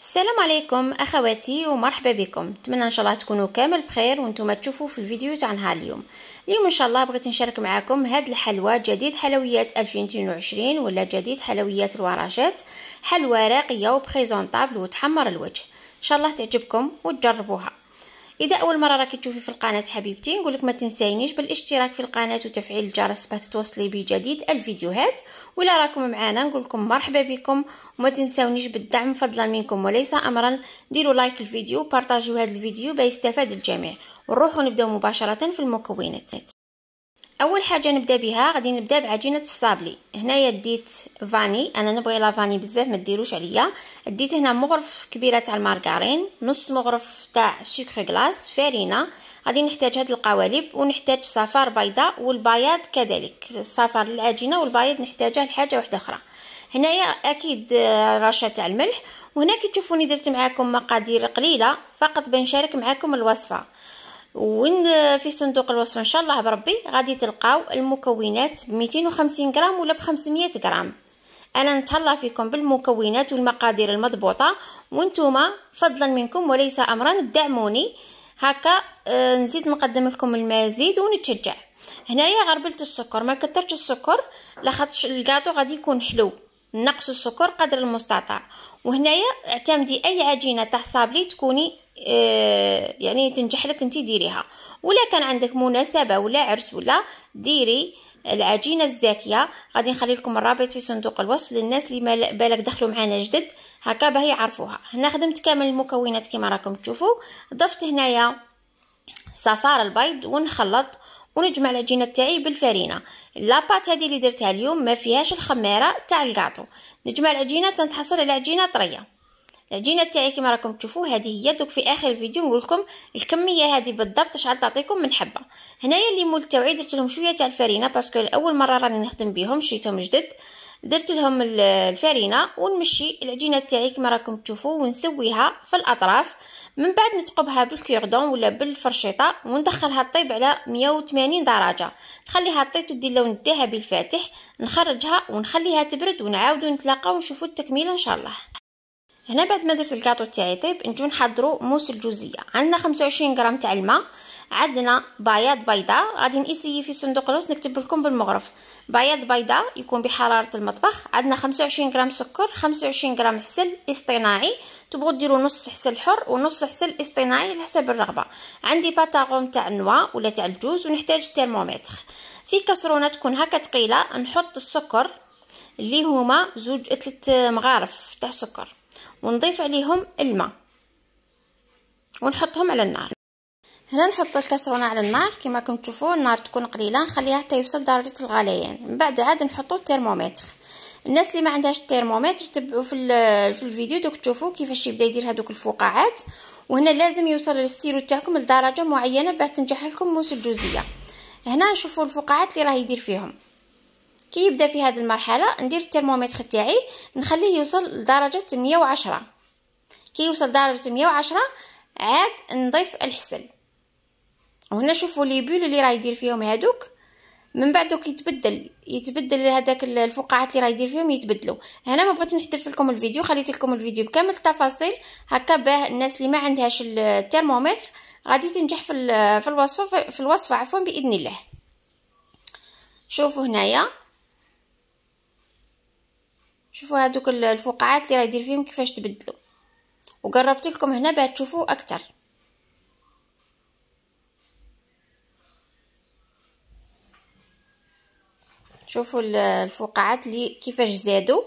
السلام عليكم أخواتي ومرحبا بكم. نتمنى إن شاء الله تكونوا كامل بخير وأنتم تشوفوا في الفيديو تاع نهار اليوم. اليوم إن شاء الله بغيت نشارك معكم هاد الحلوى جديد حلويات 2022 ولا جديد حلويات الوراشات حلوى راقية و présentable وتحمر الوجه. إن شاء الله تعجبكم وتجربوها. إذا أول مرة راكي تشوفي في القناة حبيبتي نقول لك ما تنساينيش بالاشتراك في القناة وتفعيل الجرس باش توصلي بجديد الفيديوهات. ولا راكم معنا نقول لكم مرحبا بكم. وما تنساونيش بالدعم فضلا منكم وليس امرا. ديروا like الفيديو وبارطاجيو هذا الفيديو باش يستفاد الجميع. ونروحوا نبدأو مباشرة في المكونات. أول حاجة نبدأ بها غادي نبدأ بعجينة الصابلي. هنايا ديت vanille أنا نبغي la vanille بزاف ما ديروش عليا. ديت هنا مغرف كبيرة تاع المارغرين نص مغرف تاع سكر glace فرينه غادي نحتاج هاد القوالب ونحتاج صفار بيضة والبياض كذلك. الصفار للعجينه والبياض نحتاجه لحاجة واحدة أخرى. هنايا أكيد رشه تاع الملح. وهنا كي تشوفوني درت معاكم مقادير قليلة فقط بنشارك معاكم الوصفة. وين في صندوق الوصف إن شاء الله بربي. غادي تلقاو المكونات ب 250 غرام ولا ب 500 غرام. أنا نتهلا فيكم بالمكونات والمقادير المضبوطة. وانتوما فضلا منكم وليس امرا دعموني. هكا آه نزيد نقدم لكم المزيد ونتشجع. هنايا غربلت السكر. ما كترتش السكر لاخاطش الكاطو غادي يكون حلو. نقص السكر قدر المستطاع. وهنايا اعتمدي أي عجينة تاع صابلي تكوني آه يعني تنجح لك انت ديريها. ولا كان عندك مناسبة ولا عرس ولا ديري العجينة الزاكية. غادي نخلي لكم الرابط في صندوق الوصف للناس اللي بالك دخلوا معنا جدد. هكا باه يعرفوها. هنا خدمت كامل المكونات كما راكم تشوفوا. ضفت هنايا صفار البيض ونخلط ونجمع العجينة تاعي بالفرينة. la pâte هذه اللي درتها اليوم ما فيهاش الخماره تاع الكاطو. نجمع العجينة حتى نتحصل على عجينة طرية. العجينه تاعي كما راكم تشوفوا هذه هي دوك في آخر الفيديو نقول لكم الكمية هذه بالضبط شحال تعطيكم من حبة. هنايا les moules تاعي درت لهم شوية تاع الفرينة parce que اول مرة راني نخدم بهم شريتهم جدد. درت لهم الفرينة ونمشي العجينه تاعي كما راكم تشوفوا ونسويها في الأطراف. من بعد نتقبها بالكيردون ولا بالفرشيطة وندخلها طيب على 180 درجة. نخليها طيب تدي اللون الذهبي الفاتح نخرجها ونخليها تبرد ونعاودو نتلاقاو ونشوفوا التكميلة إن شاء الله. هنا بعد ما درت الكاطو تاعي طيب نجو نحضروا موس الجوزية. عندنا 25 غرام تاع الماء عندنا بياض بيضاء غادي نسيي في صندوق الوصف نكتب لكم بالمغرف. بياض بيضاء يكون بحرارة المطبخ عندنا 25 غرام سكر 25 غرام عسل اصطناعي. تبغوا ديروا نص عسل حر ونص عسل اصطناعي على حسب الرغبة. عندي باتاغون تاع النوا ولا تاع الجوز ونحتاج ترمومتر. في كسرونة تكون هكا ثقيلة نحط السكر اللي هما زوج ثلاث مغارف تاع سكر. ونضيف عليهم الماء. ونحطهم على النار. هنا نحط الكسرونة على النار. كما راكم تشوفوا النار تكون قليلة نخليها حتى يوصل درجة الغليان من بعد عاد نحطوا الترمومتر. الناس اللي ما عندهاش الترمومتر تبعوا في في الفيديو. دوك تشوفوا كيفاش يبدا يدير هذوك الفقاعات. وهنا لازم يوصل الستيرو تاعكم لدرجة معينة باش تنجح لكم موس الجوزية. هنا نشوفوا الفقاعات اللي راه يدير فيهم. كي يبدأ في هذه المرحلة ندير الترمومتر تاعي نخليه يوصل لدرجة 110 كي يوصل درجة 110 عاد نضيف العسل وهنا شوفوا les bulles اللي راه يدير فيهم هادوك. من بعد دوك يتبدل يتبدل هذاك الفقاعات اللي راه يدير فيهم يتبدلوا. هنا ما بغيت نحذف لكم الفيديو خليت لكم الفيديو بكامل التفاصيل. هكا باه الناس اللي ما عندهاش الترمومتر غادي تنجح في في الوصفه في الوصفه عفوا بإذن الله. شوفوا هنايا. شوفوا هذوك الفقاعات اللي راه يدير فيهم كيفاش تبدلوا وقربت لكم هنا باه تشوفوا أكثر شوفوا الفقاعات اللي كيفاش زادوا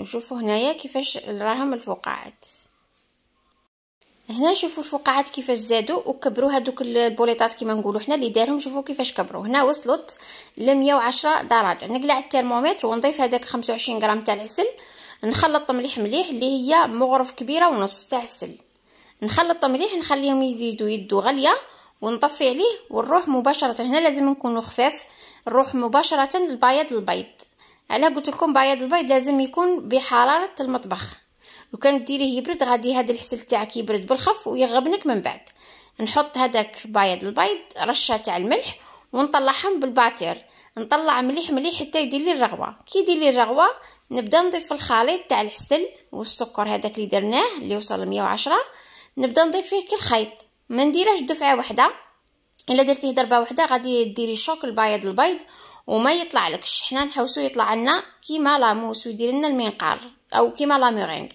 وشوفوا هنايا كيفاش راهم الفقاعات. هنا شوفوا الفقاعات كيفاش زادوا وكبروا هذوك البوليطات كيما نقولوا حنا اللي دارهم شوفوا كيفاش كبروا. هنا وصلت ل 110 درجة. نقلع الترمومتر ونضيف هذاك 25 غرام تاع العسل. نخلط مليح مليح اللي هي مغرف كبيرة ونص تاع عسل نخلط مليح نخليهم يزيدوا يدوا غليه ونطفي عليه ونروح مباشرة. هنا لازم نكونوا خفاف. نروح مباشرة للبياض البيض. على قلت لكم بياض البيض لازم يكون بحرارة المطبخ. لو كان ديريه يبرد غادي هذا الحسل تاعك يبرد بالخف ويغبنك من بعد. نحط هذاك بايض البيض رشة تاع الملح ونطلعهم بالباتير. نطلع مليح مليح حتى يدير لي الرغوة. كي يدير لي الرغوة نبدأ نضيف الخليط تاع العسل والسكر هذاك اللي درناه اللي وصل ل 110 نبدأ نضيف فيه كي الخيط ما نديرهش دفعة واحدة إلا درتيه ضربة واحدة غادي ديري choc البيض البيض وما يطلع لكش. حنا نحوسو يطلع لنا كيما la mousse ويدير لنا المنقار أو كيما la meringue.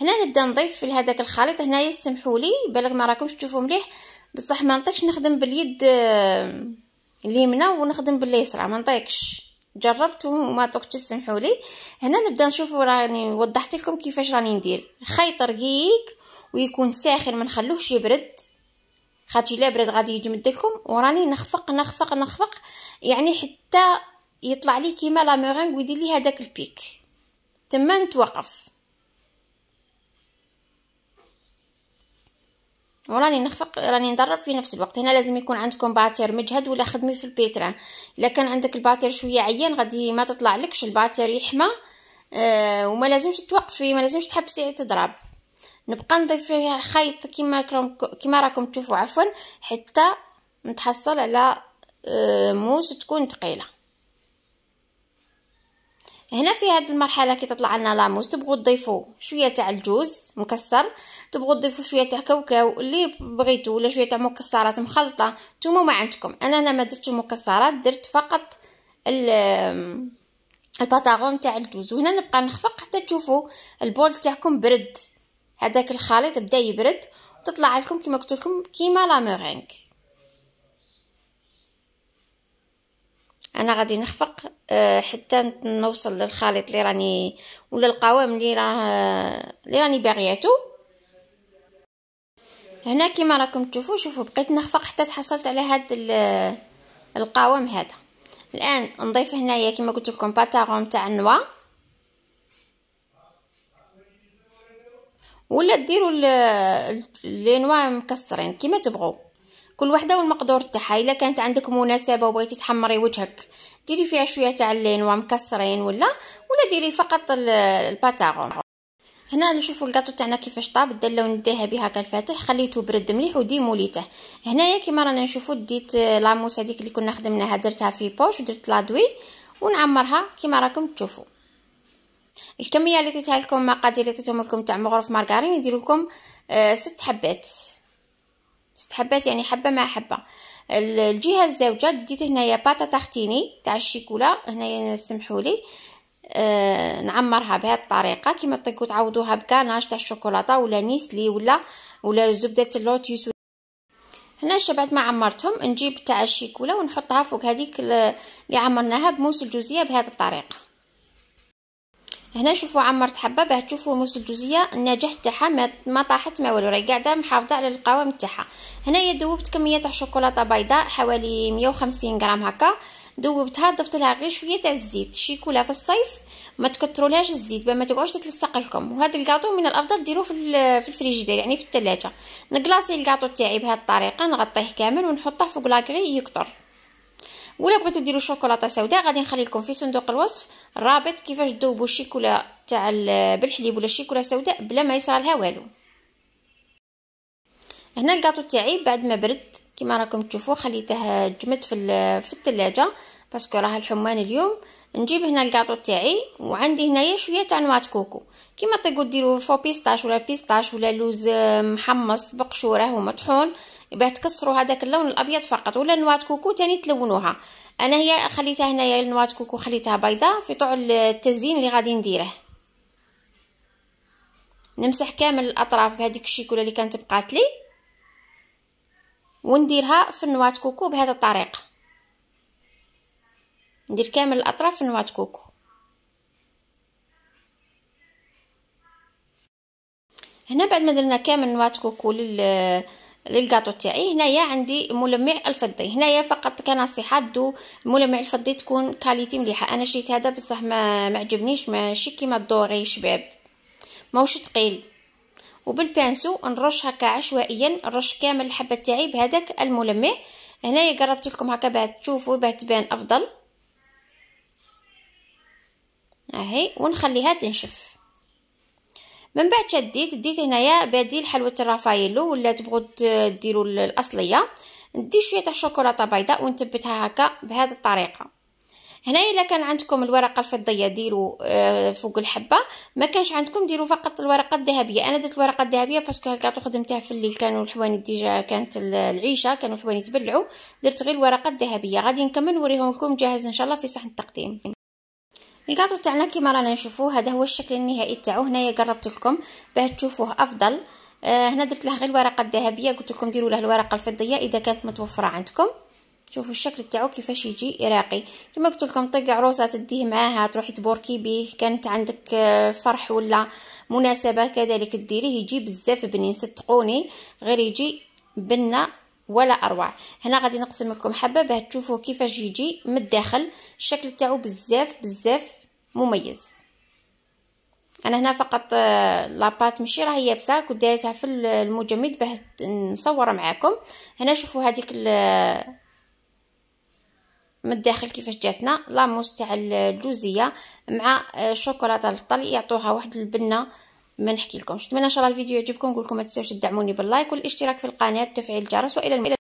هنا نبدأ نضيف لهذاك الخليط. هنايا سمحوا لي بالك ما راكمش تشوفوا مليح. بصح ما نطيقش نخدم باليد آه، اليمنى ونخدم باليسرى ما نطيقش. جربت وما طقتش تسمحوا لي. هنا نبدأ نشوفوا راني وضحت لكم كيفاش راني ندير. خيط رقيق ويكون ساخن ما نخلوهش يبرد. خاطر لا برد غادي يجمد لكم وراني نخفق نخفق نخفق. يعني حتى يطلع لي كيما لا ميرينغ ويدير لي هذاك البيك. تما نتوقف. وراني نخفق راني نضرب في نفس الوقت. هنا لازم يكون عندكم batteur مجهد ولا خدمي في ال pétrin. إلا كان عندك ال batteur شوية عيان غادي ما تطلع لكش ال batteur يحمى آه وما لازمش توقفي ما لازمش تحبسي تضرب. نبقى نضيف فيها خيط كيما كيما راكم تشوفوا عفوا حتى نتحصل على آه موس تكون ثقيلة. هنا في هذه المرحلة كي تطلع لنا la mousse تبغوا تضيفوا شوية تاع الجوز مكسر تبغوا تضيفوا شوية تاع كاوكاو اللي بغيتو ولا شوية تاع مكسرات مخلطة نتوما ما عندكم. أنا أنا ما درتش مكسرات درت فقط الباتاغون تاع الجوز. وهنا نبقى نخفق حتى تشوفوا البول تاعكم برد. هذاك الخليط بدا يبرد وتطلع لكم كما قلت لكم كيما لا أنا غادي نخفق آه، حتى نوصل للخليط اللي راني ولا القوام اللي راه اللي راني باغياتو. هنا كما راكم تشوفوا شوفوا بقيت نخفق حتى تحصلت على هاد القوام هذا. الآن نضيف هنايا كما قلت لكم باتاغون تاع النوا. ولا ديروا لي نوا مكسرين كما تبغوا. كل وحدة والمقدور تاعها. إلا كانت عندك مناسبة وبغيتي تحمري وجهك ديري فيها شوية تاع les noix مكسرين ولا ولا ديري فقط الباتاغون. هنا نشوفوا الكاطو تاعنا كيفاش طاب ادى اللون الذهبي هكا الفاتح خليته برد مليح ودي موليته هنايا كيما رانا نشوفوا ديت la mousse هذيك اللي كنا خدمناها درتها في poche ودرت la douille ونعمرها كيما راكم تشوفوا الكمية اللي تيتها لكم مقادير اللي تيتهم لكم تاع مغرف مارغرين يديروا لكم آه ست حبات. ست حبات يعني حبة مع حبة. الجهة الزوجة ديت هنايا باطا تختيني تاع الشيكولا هنايا سمحوا لي آه نعمرها بهذه الطريقة. كما تطيقوا تعوضوها بكاناش تاع الشوكولاتة ولا نيسلي ولا ولا زبدة اللوتيوس هنا بعد ما عمرتهم نجيب تاع الشيكولا ونحطها فوق هذيك اللي عمرناها بموس الجوزية بهذه الطريقة. هنا شوفوا عمرت حبه باه تشوفوا موس الجوزية النجاح تاعها ما طاحت ما والو راهي قاعدة محافظة على القوام تاعها. هنايا ذوبت كميه تاع شوكولاتة بيضاء حوالي 150 غرام هكا. ذوبتها ضفت لها غير شوية تاع الزيت شيكولا في الصيف ما تكثرولهاش الزيت باه ما تقعدش تلصق لكم. وهذا الكاطو من الأفضل ديروه في في الفريجيدير يعني في الثلاجه نكلاصي الكاطو تاعي بهذه الطريقة نغطيه كامل ونحطه فوق la grille يقطر ولا بغيتو ديروا شوكولاتة سوداء غادي نخلي لكم في صندوق الوصف الرابط كيفاش تذوبوا الشيكولا تاع بالحليب ولا الشيكولا سوداء بلا ما يصرى لها والو. هنا الكاطو تاعي بعد ما برد كما راكم تشوفوا خليته جمد في في الثلاجه parce que راه الحمان اليوم. نجيب هنا الكاطو تاعي وعندي هنايا شوية تاع نوات coco. كيما تقدروا ديروا faux pistache ولا pistache ولا لوز محمص بقشورة ومطحون باه تكسروا هذاك اللون الأبيض فقط ولا نواة coco تاني تلونوها. أنا هي خليتها هنايا نواه coco خليتها بيضاء في طوع التزيين اللي غادي نديره. نمسح كامل الأطراف بهذيك الشيكولا اللي كانت بقات لي ونديرها في النواة coco بهذه الطريقة ندير كامل الأطراف في النواه coco. هنا بعد ما درنا كامل نواه coco لل للكاطو تاعي هنايا عندي ملمع الفضي. هنايا فقط كنصيحة دو الملمع الفضي تكون qualité مليحة. أنا شريت هذا بصح ما معجبنيش ماشي كيما الدوري شباب. ماهوش ثقيل وبال pinceau نرش هكا عشوائيا نرش كامل الحبة تاعي بهذاك الملمع هنايا قربت لكم هكا باه تشوفوا باه تبان أفضل. أهي ونخليها تنشف. من بعد شديت ديت هنايا بديل حلوة الرافايلو ولا تبغوا ديروا الأصلية. ندي شوية تاع شوكولاتة بيضاء ونثبتها هكا بهذه الطريقة. هنايا إلا كان عندكم الورقة الفضية ديروا آه، فوق الحبة. ما كانش عندكم ديروا فقط الورقة الذهبية. أنا درت الورقة الذهبية parce que هكا خدمتها في الليل كانوا الحواني déjà كانت العشية كانوا الحواني تبلعوا درت غير الورقة الذهبية. غادي نكمل نوريهم لكم جاهز إن شاء الله في صحن التقديم. الكاطو تاعنا كيما رانا نشوفوه هذا هو الشكل النهائي تاعو. هنايا قربت لكم باه تشوفوه أفضل. آه هنا درت له غير الورقة الذهبية قلت لكم ديروا له الورقة الفضية إذا كانت متوفرة عندكم. شوفوا الشكل تاعو كيفاش يجي راقي كما قلت لكم طيق عروسه تديه معاها تروحي تبوركي به كانت عندك آه، فرح ولا مناسبة كذلك ديريه يجي بزاف بنين صدقوني. غير يجي بنه ولا أروع. هنا غادي نقسم لكم حبة باه تشوفوا كيفاش يجي من الداخل. الشكل تاعو بزاف بزاف مميز. أنا هنا فقط آه، لاباط ماشي راهي يابسة كنت دايرتها في المجمد باه نصور معاكم. هنا شوفوا هذيك من الداخل كيفاش جاتنا. لاموس تاع اللوزيه مع شوكولاتة الطل يعطوها واحد البنة ما نحكي لكمش. نتمنى إن شاء الله الفيديو يعجبكم. نقول لكم ما تنساوش تدعموني باللايك والاشتراك في القناة. وتفعيل الجرس وإلى